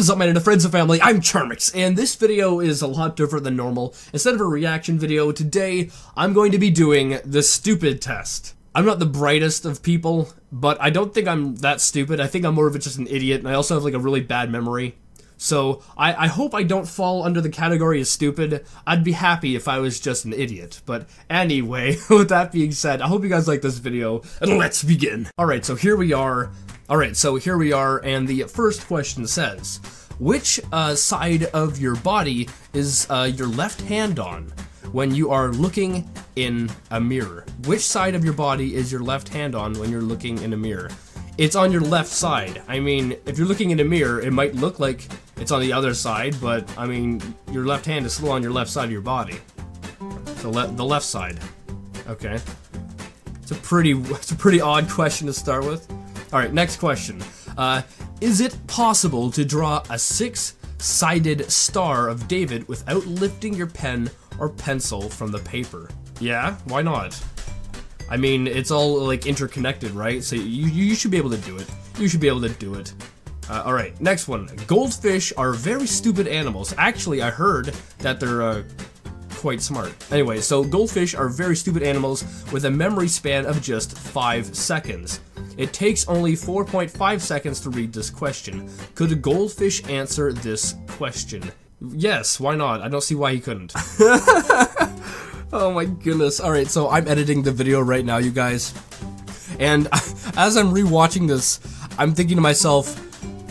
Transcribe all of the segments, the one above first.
What is up, my internet friends and family? I'm Charmx, and this video is a lot different than normal. Instead of a reaction video, today I'm going to be doing the stupid test. I'm not the brightest of people, but I don't think I'm that stupid. I think I'm more of just an idiot, and I also have like a really bad memory. So I, I hope I don't fall under the category of stupid. I'd be happy if I was just an idiot. But anyway, with that being said, I hope you guys like this video, and let's begin. Alright, so here we are. Alright, so here we are, and the first question says, which uh, side of your body is uh, your left hand on when you are looking in a mirror? Which side of your body is your left hand on when you're looking in a mirror? It's on your left side. I mean, if you're looking in a mirror, it might look like it's on the other side, but I mean, your left hand is still on your left side of your body. So le the left side. Okay. It's a pretty, it's a pretty odd question to start with. All right, next question. Uh, is it possible to draw a six-sided Star of David without lifting your pen or pencil from the paper? Yeah, why not? I mean, it's all like interconnected, right? So you, you should be able to do it. You should be able to do it. Uh, all right, next one. Goldfish are very stupid animals. Actually, I heard that they're uh, quite smart. Anyway, so goldfish are very stupid animals with a memory span of just 5 seconds. It takes only 4.5 seconds to read this question. Could a goldfish answer this question? Yes, why not? I don't see why he couldn't. oh my goodness. Alright, so I'm editing the video right now, you guys. And as I'm rewatching this, I'm thinking to myself,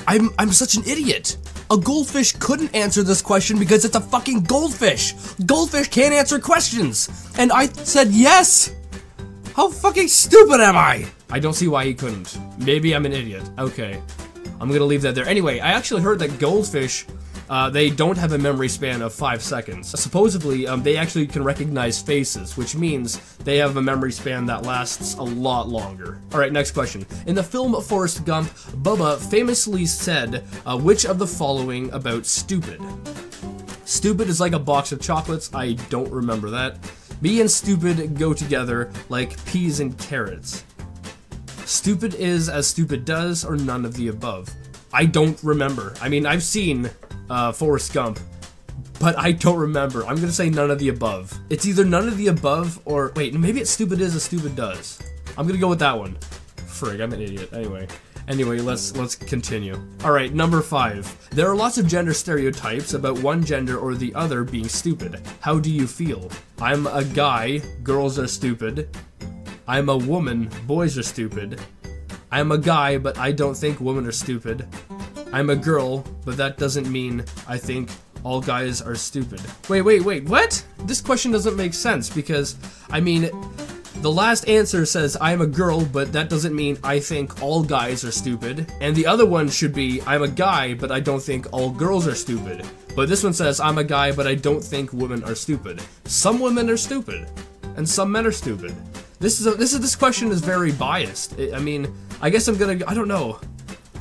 I'm, I'm such an idiot. A goldfish couldn't answer this question because it's a fucking goldfish. Goldfish can't answer questions. And I said yes. How fucking stupid am I? I don't see why he couldn't. Maybe I'm an idiot. Okay. I'm gonna leave that there. Anyway, I actually heard that goldfish uh, they don't have a memory span of 5 seconds. Supposedly, um, they actually can recognize faces, which means they have a memory span that lasts a lot longer. Alright, next question. In the film Forrest Gump, Bubba famously said, uh, which of the following about stupid? Stupid is like a box of chocolates, I don't remember that. Me and stupid go together like peas and carrots. Stupid is as stupid does, or none of the above. I don't remember. I mean, I've seen uh, Forrest Gump, but I don't remember. I'm gonna say none of the above. It's either none of the above or wait, maybe it's stupid is a stupid does. I'm gonna go with that one. Frig, I'm an idiot. Anyway. Anyway, let's let's continue. All right, number 5. There are lots of gender stereotypes about one gender or the other being stupid. How do you feel? I'm a guy, girls are stupid. I'm a woman, boys are stupid. I'm a guy, but I don't think women are stupid. I'm a girl, but that doesn't mean I think all guys are stupid. Wait, wait, wait, what? This question doesn't make sense because, I mean, the last answer says I'm a girl, but that doesn't mean I think all guys are stupid. And the other one should be I'm a guy, but I don't think all girls are stupid. But this one says I'm a guy, but I don't think women are stupid. Some women are stupid, and some men are stupid. This is a, this is this question is very biased. I mean, I guess I'm gonna I don't know.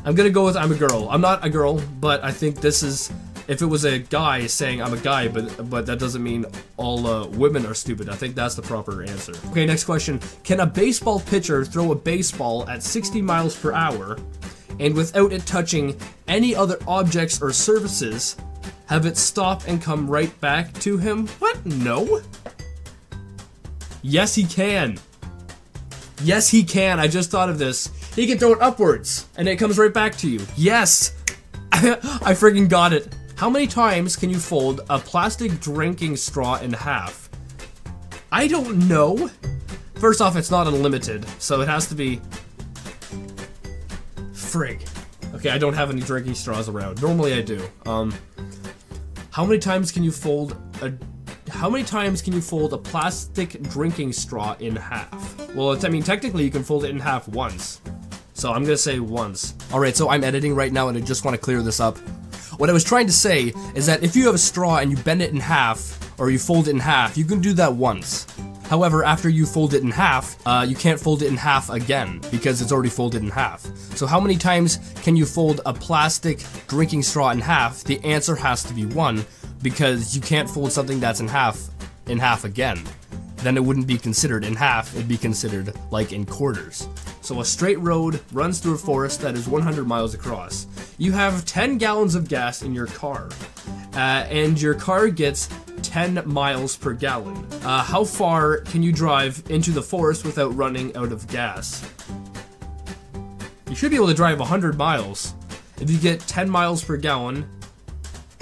I'm gonna go with I'm a girl. I'm not a girl, but I think this is if it was a guy saying I'm a guy, but but that doesn't mean all uh, women are stupid. I think that's the proper answer. Okay, next question. Can a baseball pitcher throw a baseball at 60 miles per hour and without it touching any other objects or surfaces, have it stop and come right back to him? What? No. Yes, he can. Yes, he can. I just thought of this. He can throw it upwards, and it comes right back to you. Yes! I freaking got it. How many times can you fold a plastic drinking straw in half? I don't know. First off, it's not unlimited, so it has to be... Frig. Okay, I don't have any drinking straws around. Normally I do. Um, how many times can you fold a how many times can you fold a plastic drinking straw in half? Well, I mean, technically you can fold it in half once. So I'm gonna say once. Alright, so I'm editing right now and I just want to clear this up. What I was trying to say is that if you have a straw and you bend it in half, or you fold it in half, you can do that once. However, after you fold it in half, uh, you can't fold it in half again because it's already folded in half. So how many times can you fold a plastic drinking straw in half? The answer has to be one because you can't fold something that's in half in half again. Then it wouldn't be considered in half, it'd be considered like in quarters. So a straight road runs through a forest that is 100 miles across. You have 10 gallons of gas in your car, uh, and your car gets 10 miles per gallon. Uh, how far can you drive into the forest without running out of gas? You should be able to drive 100 miles. If you get 10 miles per gallon,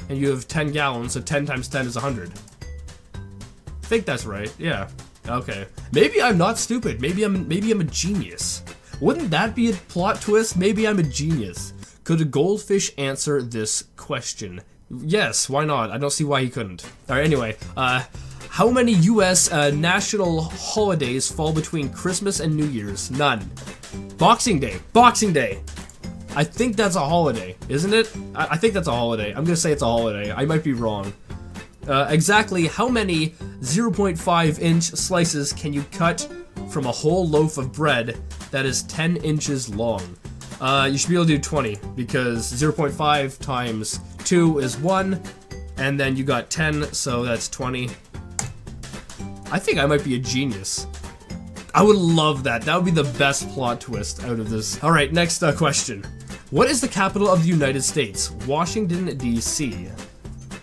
and you have 10 gallons, so 10 times 10 is 100. I think that's right, yeah. Okay. Maybe I'm not stupid. Maybe I'm maybe I'm a genius. Wouldn't that be a plot twist? Maybe I'm a genius. Could a goldfish answer this question? Yes, why not? I don't see why he couldn't. Alright, anyway, uh, how many US uh, national holidays fall between Christmas and New Year's? None. Boxing Day. Boxing Day. I think that's a holiday, isn't it? I, I think that's a holiday. I'm gonna say it's a holiday. I might be wrong. Uh, exactly how many 0.5 inch slices can you cut from a whole loaf of bread that is 10 inches long? Uh, you should be able to do 20 because 0.5 times 2 is 1, and then you got 10, so that's 20. I think I might be a genius. I would love that. That would be the best plot twist out of this. Alright, next uh, question. What is the capital of the United States? Washington, D.C.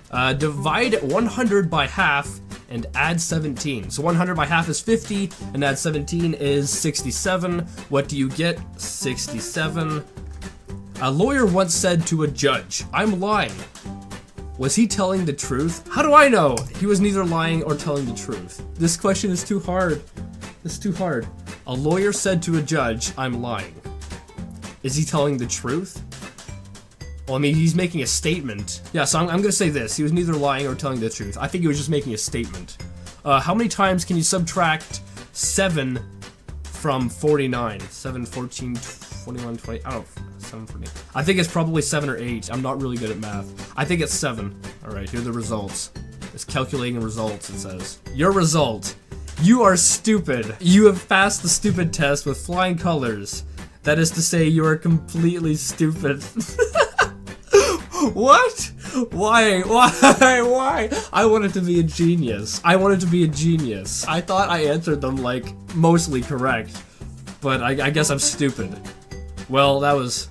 Uh, divide 100 by half and add 17. So 100 by half is 50, and add 17 is 67. What do you get? 67. A lawyer once said to a judge, I'm lying. Was he telling the truth? How do I know? He was neither lying or telling the truth. This question is too hard. It's too hard. A lawyer said to a judge, I'm lying. Is he telling the truth? Well, I mean, he's making a statement. Yeah, so I'm, I'm, gonna say this. He was neither lying or telling the truth. I think he was just making a statement. Uh, how many times can you subtract 7 from 49? 7, 14, 21, 20, I don't know, 7, 14. I think it's probably 7 or 8. I'm not really good at math. I think it's 7. Alright, here are the results. It's calculating results, it says. Your result. You are stupid. You have passed the stupid test with flying colors. That is to say, you are completely stupid. What? Why? Why? Why? I wanted to be a genius. I wanted to be a genius. I thought I answered them, like, mostly correct. But I, I guess I'm stupid. Well, that was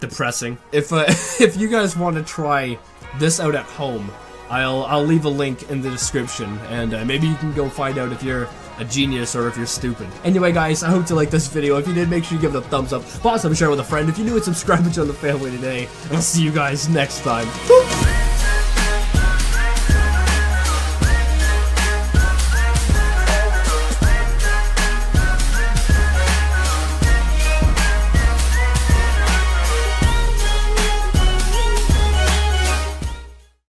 depressing. If, uh, if you guys want to try this out at home, I'll, I'll leave a link in the description, and uh, maybe you can go find out if you're a genius or if you're stupid. Anyway, guys, I hope you liked this video. If you did, make sure you give it a thumbs up, and share with a friend. If you're new subscribe to join the family today, and I'll see you guys next time.